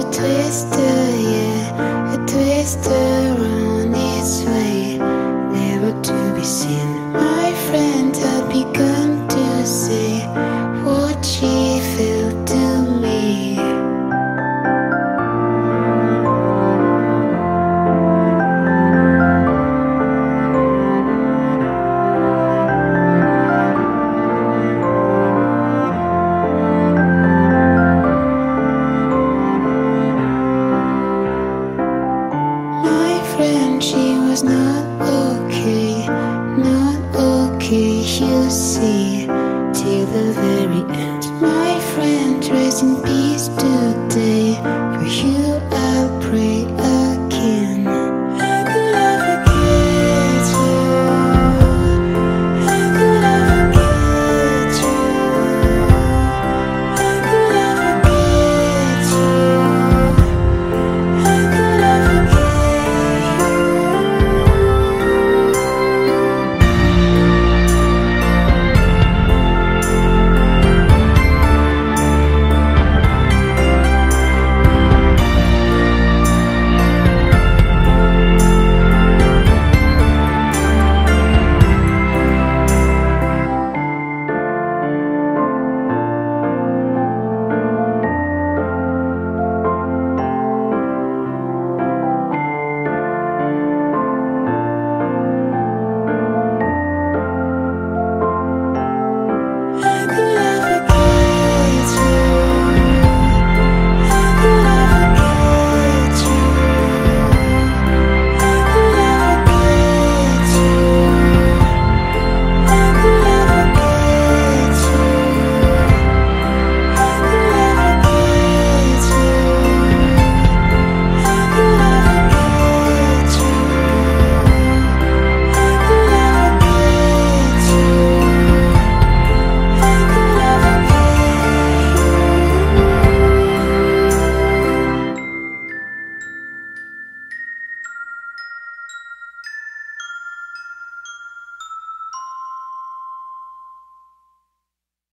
twister, yeah, a twister on its way, never to be seen. Was not okay, not okay, you see, till the very end. My friend, rest in peace today, for you